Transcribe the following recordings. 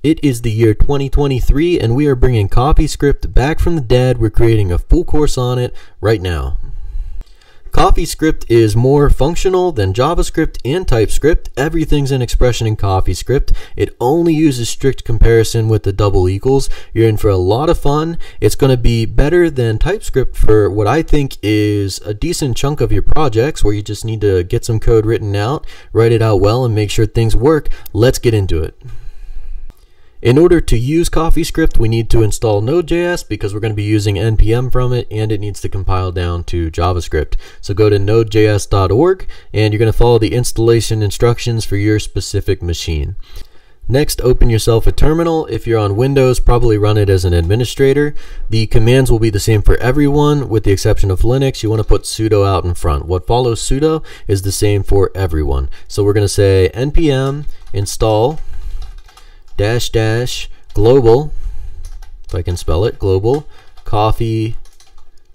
It is the year 2023 and we are bringing CoffeeScript back from the dead. We're creating a full course on it right now. CoffeeScript is more functional than JavaScript and TypeScript. Everything's an expression in CoffeeScript. It only uses strict comparison with the double equals. You're in for a lot of fun. It's going to be better than TypeScript for what I think is a decent chunk of your projects where you just need to get some code written out, write it out well, and make sure things work. Let's get into it. In order to use CoffeeScript, we need to install Node.js because we're going to be using NPM from it and it needs to compile down to JavaScript. So go to nodejs.org and you're going to follow the installation instructions for your specific machine. Next, open yourself a terminal. If you're on Windows, probably run it as an administrator. The commands will be the same for everyone, with the exception of Linux. You want to put sudo out in front. What follows sudo is the same for everyone. So we're going to say npm install dash dash global, if I can spell it, global coffee,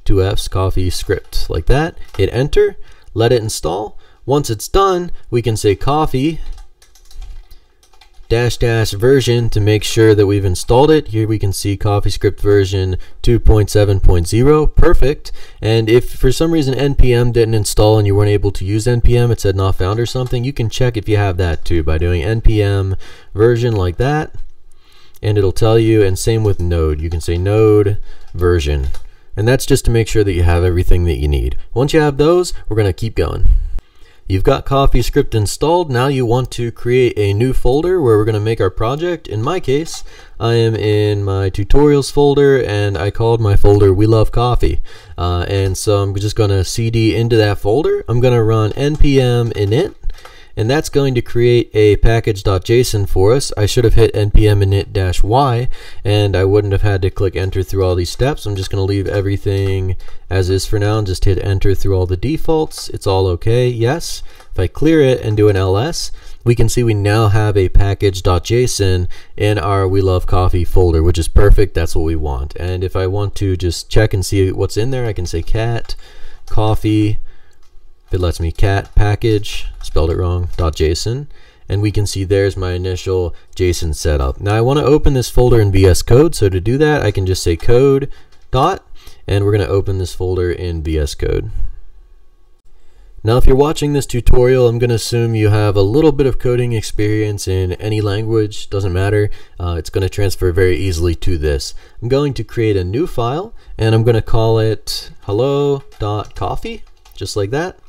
two F's, coffee script, like that. Hit enter, let it install. Once it's done, we can say coffee dash dash version to make sure that we've installed it. Here we can see CoffeeScript version 2.7.0, perfect. And if for some reason NPM didn't install and you weren't able to use NPM, it said not found or something, you can check if you have that too by doing NPM version like that. And it'll tell you, and same with node, you can say node version. And that's just to make sure that you have everything that you need. Once you have those, we're going to keep going. You've got CoffeeScript installed. Now you want to create a new folder where we're going to make our project. In my case, I am in my tutorials folder and I called my folder We Love Coffee. Uh, and so I'm just going to cd into that folder. I'm going to run npm init and that's going to create a package.json for us. I should have hit npm init-y and I wouldn't have had to click enter through all these steps. I'm just going to leave everything as is for now and just hit enter through all the defaults. It's all okay, yes. If I clear it and do an ls, we can see we now have a package.json in our we love coffee folder, which is perfect. That's what we want. And if I want to just check and see what's in there, I can say cat coffee it lets me cat package, spelled it wrong, dot .json, and we can see there's my initial JSON setup. Now I want to open this folder in VS Code, so to do that I can just say code dot, and we're going to open this folder in VS Code. Now if you're watching this tutorial, I'm going to assume you have a little bit of coding experience in any language, doesn't matter. Uh, it's going to transfer very easily to this. I'm going to create a new file and I'm going to call it hello.coffee, just like that.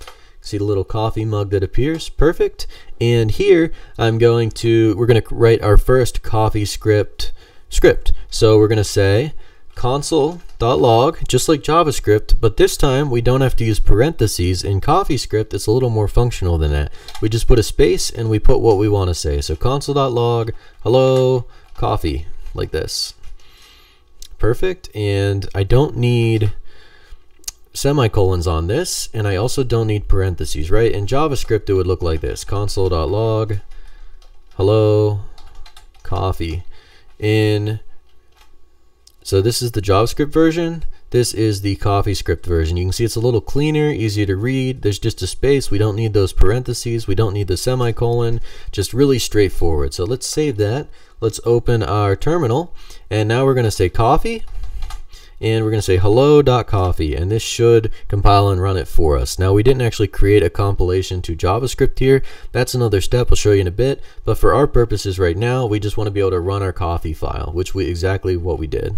See the little coffee mug that appears? Perfect. And here I'm going to, we're going to write our first coffee script script. So we're going to say console.log, just like JavaScript, but this time we don't have to use parentheses. In CoffeeScript, it's a little more functional than that. We just put a space and we put what we want to say. So console.log, hello, coffee, like this. Perfect. And I don't need semicolons on this, and I also don't need parentheses, right? In JavaScript, it would look like this, console.log, hello, coffee. In, so this is the JavaScript version. This is the CoffeeScript version. You can see it's a little cleaner, easier to read. There's just a space. We don't need those parentheses. We don't need the semicolon. Just really straightforward. So let's save that. Let's open our terminal. And now we're going to say coffee and we're going to say hello.coffee and this should compile and run it for us. Now we didn't actually create a compilation to JavaScript here. That's another step I'll show you in a bit, but for our purposes right now, we just want to be able to run our coffee file, which we exactly what we did.